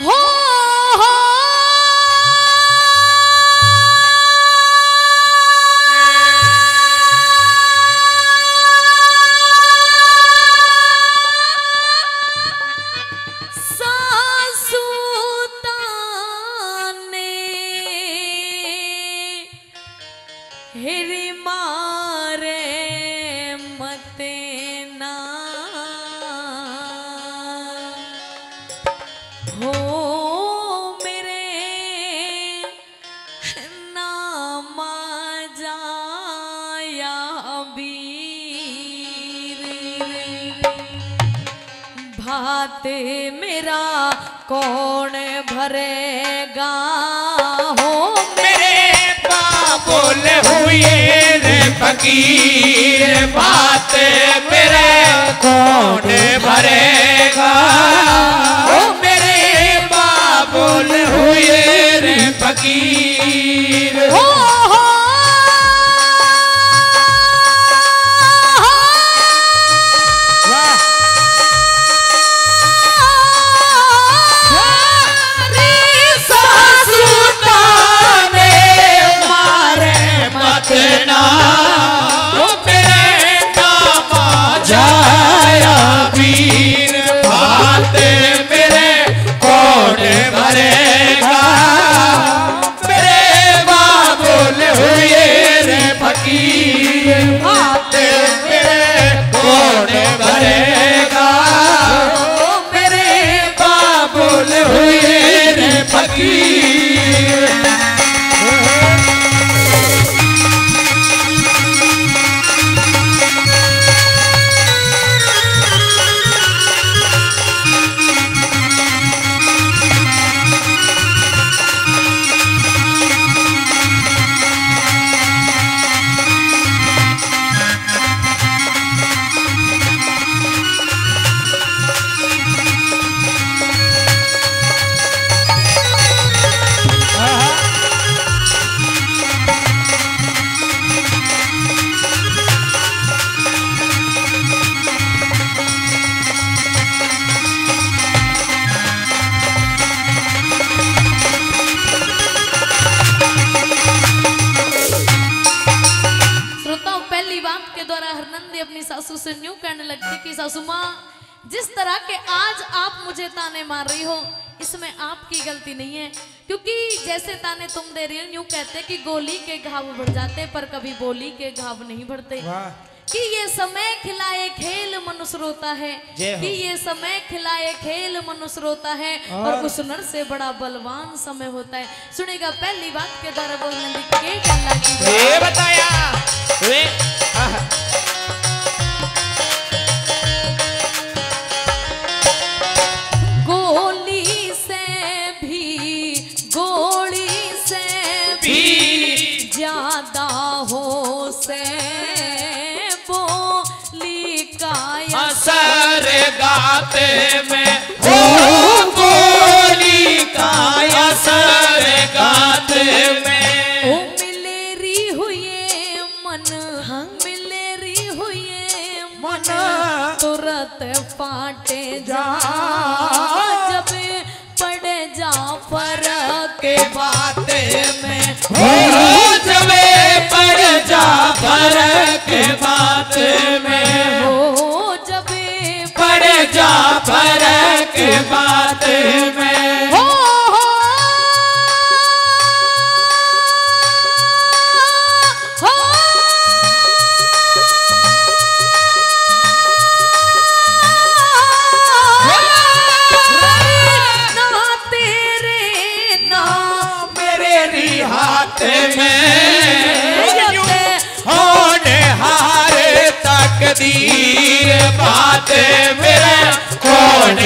हो फकीर बात मेरे कौन भरेगा। मेरे बाबुल हुए रे फकीर। बात के द्वारा हरनंदी अपनी सासू से न्यू कहने लगती कि सासू माँ जिस तरह के आज आप मुझे ताने मार रही हो इसमें आपकी गलती नहीं है। क्योंकि जैसे ताने तुम दे रही हो न्यू कहते कि गोली के घाव बढ़ जाते पर कभी बोली के घाव नहीं बढ़ते। कि ये समय खिलाए खेल मनुष्य रोता है। कि ये समय खिलाए खेल मनुष्य रोता है और उस नर से बड़ा बलवान समय होता है। सुनेगा पहली बात के द्वारा बोलने के ये बताया। वे गाते में। हो गोली का असर गाते में। ओ मिलेरी हुए मन मिलेरी हुए मन तुरंत फाटे जा। जब पड़ जा फरक के बाते में। हो जबे पड़ जा फरक बात बात मेरे कौन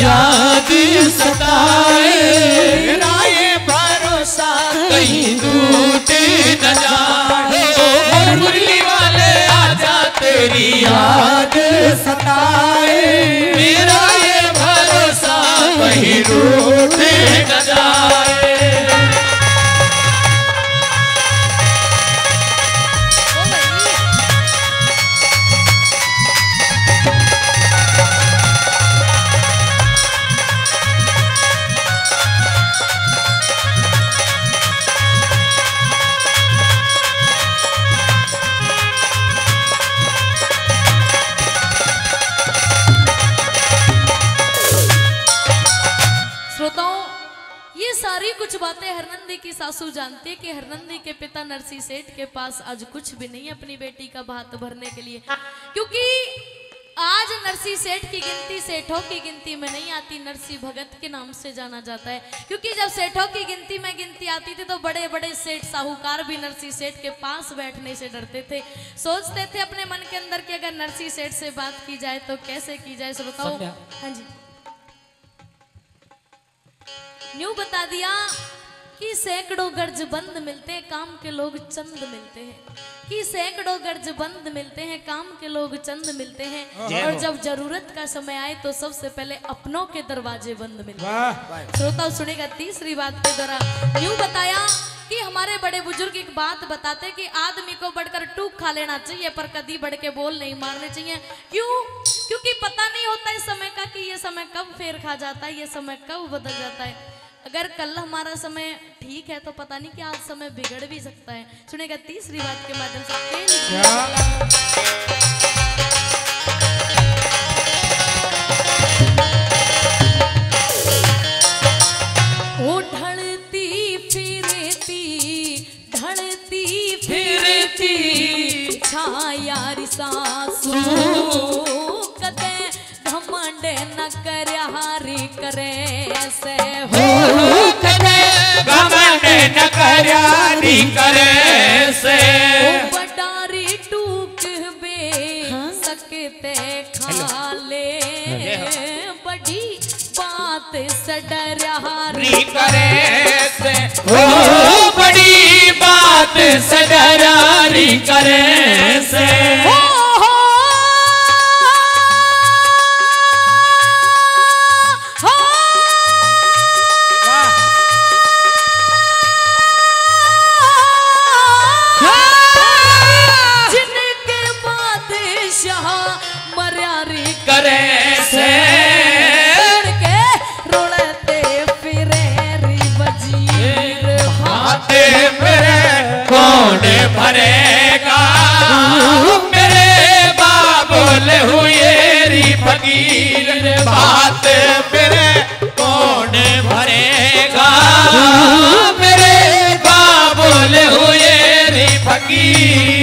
याद सताए। राय भरोसा कहीं टूट न जाए। मुरली वाले आजा तेरी याद सताए। मेरा ये भरोसा कहीं टूट की सासू जानती है कि हरनंदी के पिता नरसी सेठ के पास आज कुछ भी नहीं अपनी बेटी का भात भरने के लिए। क्योंकि आज नरसी सेठ की गिनती सेठों की गिनती में नहीं आती नरसी भगत के नाम से जाना जाता है। क्योंकि जब सेठों की गिनती में गिनती आती थी तो बड़े बड़े सेठ साहूकार भी नरसी सेठ के पास बैठने से डरते थे। सोचते थे अपने मन के अंदर कि अगर नरसी सेठ से बात की जाए तो कैसे की जाए श्रोताओं। हाँ जी। न्यू बता दिया कि सैकड़ों गर्ज बंद मिलते हैं काम के लोग चंद मिलते हैं। कि सैकड़ों गर्ज बंद मिलते हैं काम के लोग चंद मिलते हैं। और जब ज़रूरत का समय आए तो सबसे पहले अपनों के दरवाजे बंद मिलते हैं। श्रोता सुनेगा तीसरी बात के द्वारा यूँ बताया कि हमारे बड़े बुज़ुर्ग एक बात बताते कि आदमी को बढ़कर टूक खा लेना चाहिए पर कभी बढ़ के बोल नहीं मारने चाहिए। क्यों? क्योंकि पता नहीं होता इस समय का कि ये समय कब फेर खा जाता है ये समय कब बदल जाता है। अगर कल हमारा समय ठीक है तो पता नहीं कि आज समय बिगड़ भी सकता है। सुनेगा तीसरी बात के माध्यम से के घमंड न कर हारी करे से हो। कदे घमंड न करयारी करे से बडारी टूक बे सकते खा ले। बड़ी बात से डर हारी करे से ओ बड़ी बात सडरारी करे से फकीर बात मेरे कौन भरेगा? मेरे बाबुल हुए रे फकीर।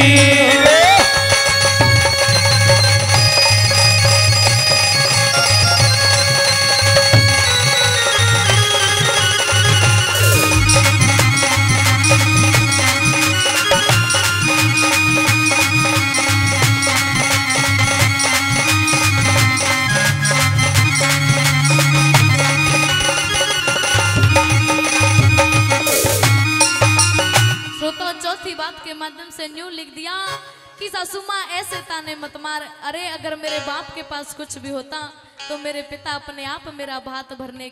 सासू माँ, ऐसे ताने मत मार। अरे, अगर मेरे बाप के पास कुछ भी होता तो मेरे पिता अपने आप मेरा भात भरने,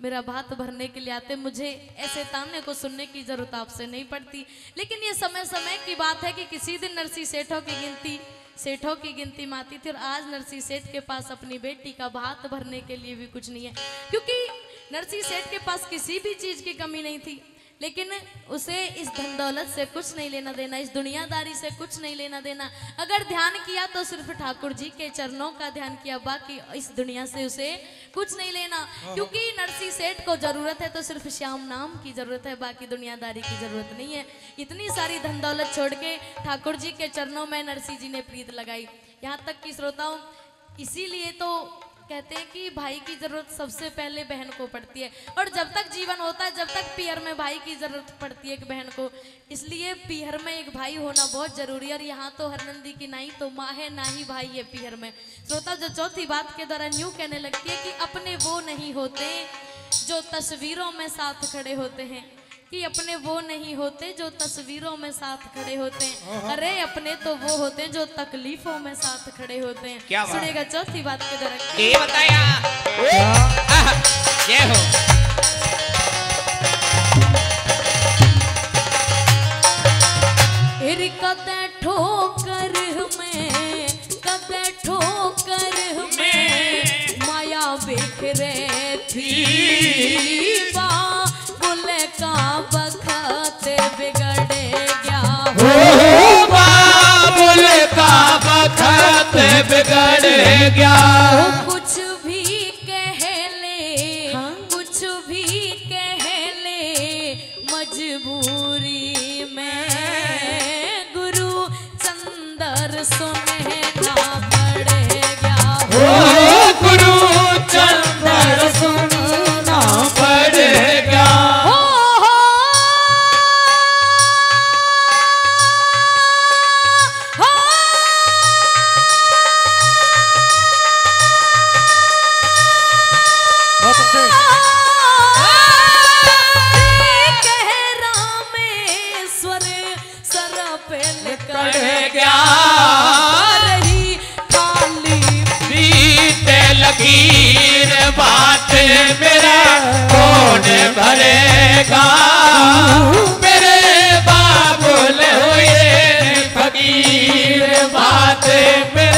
मेरा भात भरने के लिए आते। मुझे ऐसे ताने को सुनने की ज़रूरत आपसे नहीं पड़ती। लेकिन ये समय समय की बात है कि किसी दिन नरसी सेठों की गिनती, सेठों की गिनती में आती थी और आज नरसी सेठ के पास अपनी बेटी का भात भरने के लिए भी कुछ नहीं है। क्योंकि नरसी सेठ के पास किसी भी चीज़ की कमी नहीं थी। लेकिन उसे इस धन दौलत से कुछ नहीं लेना देना इस दुनियादारी से कुछ नहीं लेना देना। अगर ध्यान किया तो सिर्फ़ ठाकुर जी के चरणों का ध्यान किया बाकी इस दुनिया से उसे कुछ नहीं लेना। क्योंकि नरसी सेठ को ज़रूरत है तो सिर्फ़ श्याम नाम की ज़रूरत है बाकी दुनियादारी की ज़रूरत नहीं है। इतनी सारी धन दौलत छोड़ के ठाकुर जी के चरणों में नरसी जी ने प्रीत लगाई। यहाँ तक कि श्रोताओं इसीलिए तो कहते हैं कि भाई की ज़रूरत सबसे पहले बहन को पड़ती है। और जब तक जीवन होता है, जब तक पीहर में भाई की ज़रूरत पड़ती है एक बहन को। इसलिए पीहर में एक भाई होना बहुत ज़रूरी है। और यहाँ तो हरनंदी की नाई तो माँ है, ना ही भाई है पीहर में। श्रोता, जो चौथी बात के दौरान यूँ कहने लगती है कि अपने वो नहीं होते जो तस्वीरों में साथ खड़े होते हैं। कि अपने वो नहीं होते जो तस्वीरों में साथ खड़े होते हैं। अरे अपने तो वो होते हैं जो तकलीफों में साथ खड़े होते हैं। क्या बात? सुनेगा चौथी बात के ये बताया। आह, जय हो। कदे ठोकर में कदे ठोकर में। माया बिखरे थी। बखत बिगड़ गया कुछ भी कह ले कुछ भी कह ले मजबूरी में गुरु चंदर सुनना पड़ ओ लिखड़ खाली बीते लकीर बात मेरा कौन भरेगा? मेरे बाबुल हुए फकीर बात मेरे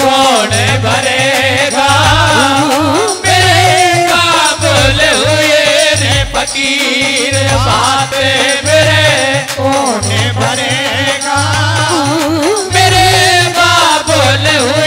कौन भरेगा? मेरे काबुल हुए ने फकीर बात कौन भरेगा? मेरे बाबुल हुए